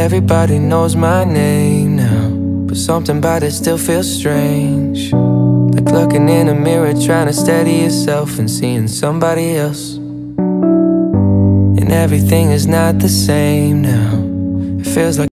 Everybody knows my name now But something about it still feels strange. Like looking in a mirror trying to steady yourself And seeing somebody else. And everything is not the same now. It feels like